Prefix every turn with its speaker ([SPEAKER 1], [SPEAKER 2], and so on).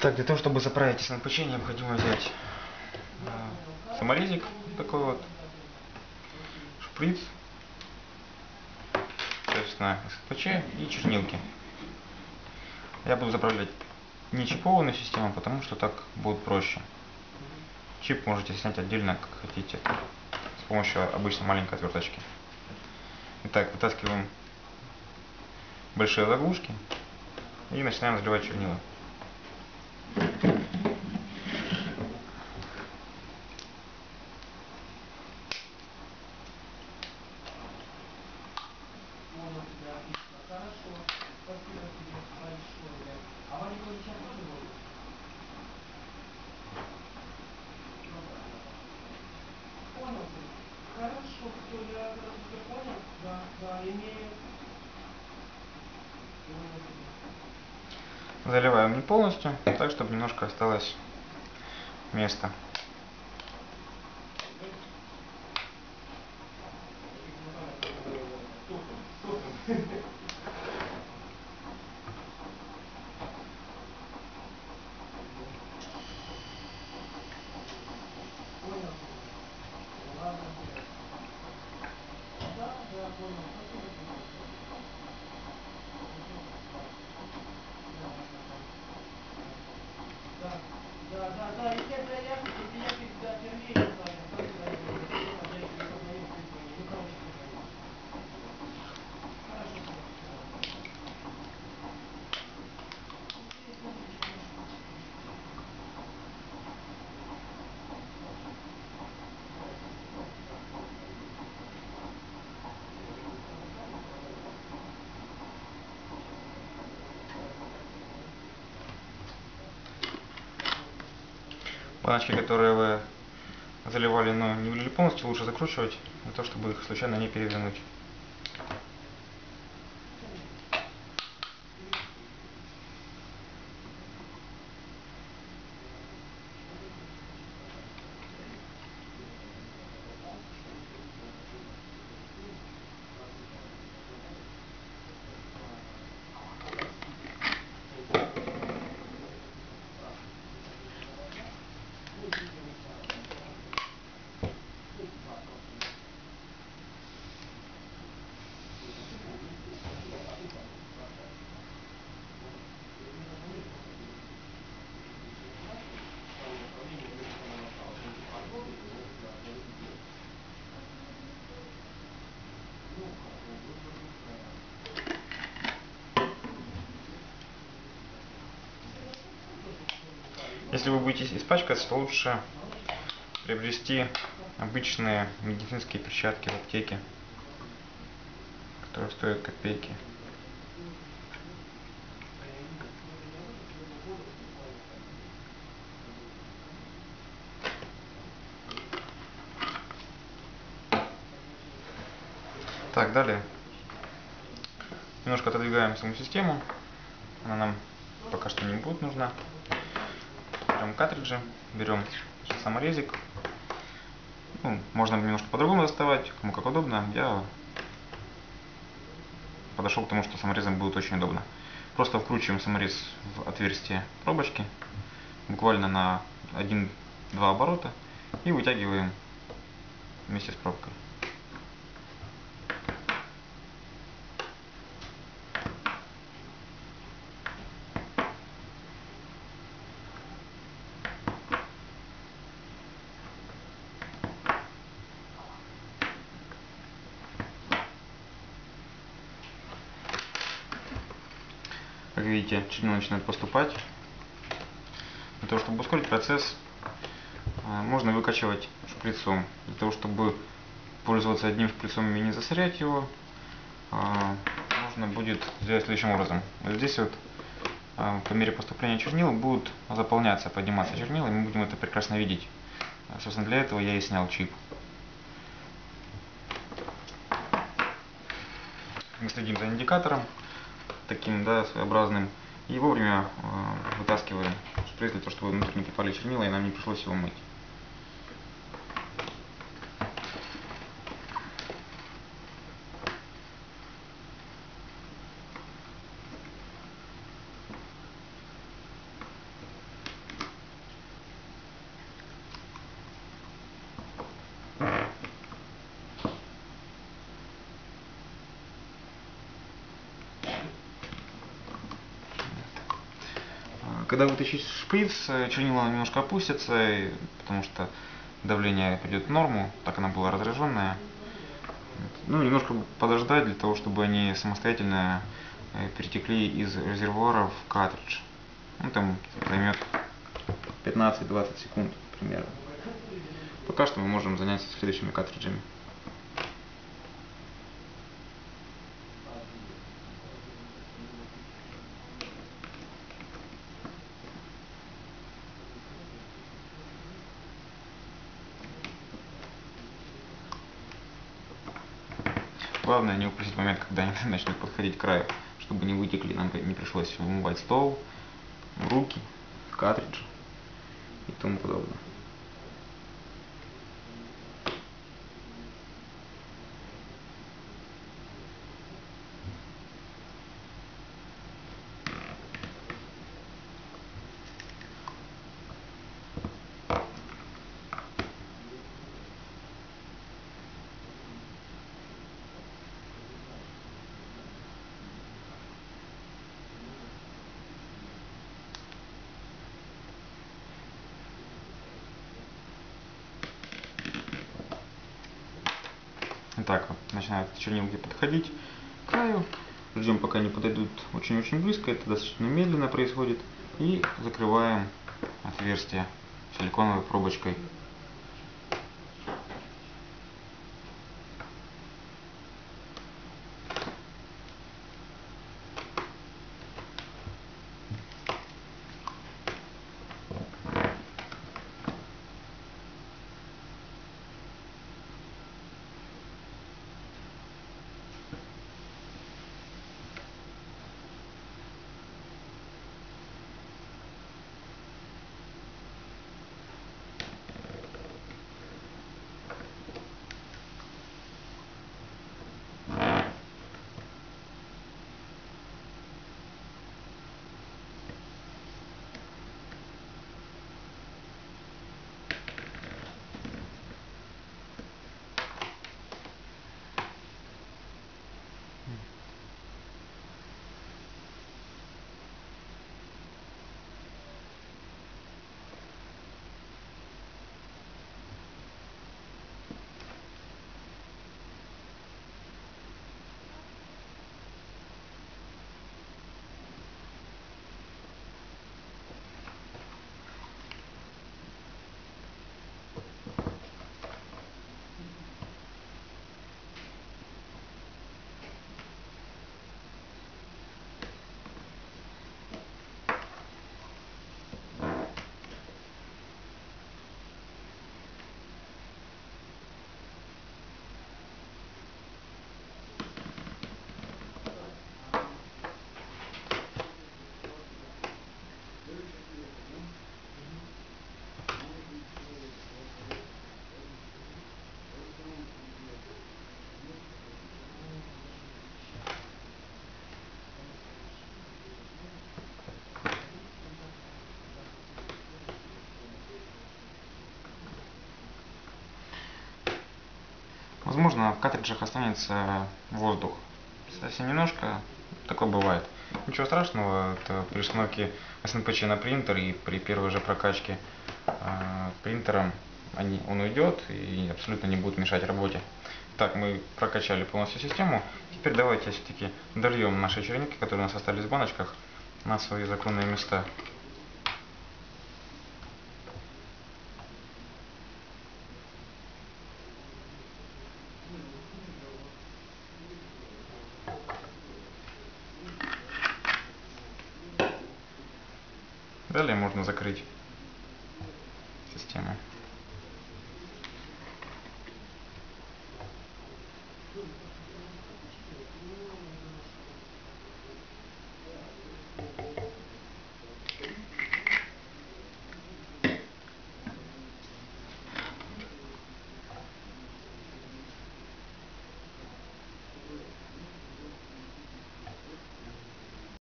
[SPEAKER 1] Так, для того, чтобы заправить СНПЧ, необходимо взять э, саморезик такой вот, шприц, соответственно, СНПЧ и чернилки. Я буду заправлять не чипованную систему, потому что так будет проще. Чип можете снять отдельно, как хотите, с помощью обычной маленькой отверточки. Итак, вытаскиваем большие заглушки и начинаем заливать чернила.
[SPEAKER 2] Хорошо, все, я понял, да, да, имею.
[SPEAKER 1] Заливаем не полностью, так чтобы немножко осталось место.
[SPEAKER 2] Понял. Ладно. Да, да, понял. Спасибо Да, да, да, да, если это я, если я всегда терминию с вами, то я не буду, я не позвоню, перезвоню, ну, короче, позвоню. Хорошо,
[SPEAKER 1] Баночки, которые вы заливали, но не влили полностью, лучше закручивать, для того, чтобы их случайно не перевернуть. Если вы будете испачкаться, то лучше приобрести обычные медицинские перчатки в аптеке, которые стоят копейки. Так, далее. Немножко отодвигаем саму систему. Она нам пока что не будет нужна. Берем картриджи, берем саморезик. Ну, можно немножко по-другому доставать, кому как удобно. Я подошел к тому, что саморезом будет очень удобно. Просто вкручиваем саморез в отверстие пробочки, буквально на 1-2 оборота и вытягиваем вместе с пробкой. Как видите, чернила начинает поступать. Для того, чтобы ускорить процесс, а, можно выкачивать шприцом. Для того, чтобы пользоваться одним шприцом и не засорять его, а, можно будет сделать следующим образом. Вот здесь вот а, по мере поступления чернил будут заполняться, подниматься чернила, и мы будем это прекрасно видеть. Собственно, для этого я и снял чип. Мы следим за индикатором таким, да, своеобразным. И вовремя э, вытаскиваем шприц для того, чтобы внутрь не попали чернила и нам не пришлось его мыть. Когда вытащить шприц, э, чернила немножко опустятся, и- потому что давление пойдет в норму, так она была разряженная. Ну, немножко подождать для того, чтобы они самостоятельно э, перетекли из резервуара в картридж. Ну, там займет 15-20 секунд примерно. Пока что мы можем заняться следующими картриджами. Упустить момент, когда они начнут подходить к краю, чтобы не вытекли, нам не пришлось вымывать стол, руки, картридж и тому подобное. Итак, вот начинают чернилки подходить к краю. Ждем, пока они подойдут очень-очень близко. Это достаточно медленно происходит. И закрываем отверстие силиконовой пробочкой. В картриджах останется воздух. Совсем немножко, такое бывает. Ничего страшного, это при установке СНПЧ на принтер и при первой же прокачке э, принтером они, он уйдет и абсолютно не будет мешать работе. Так, мы прокачали полностью систему. Теперь давайте все-таки дольем наши черники, которые у нас остались в баночках, на свои законные места. Далее можно закрыть.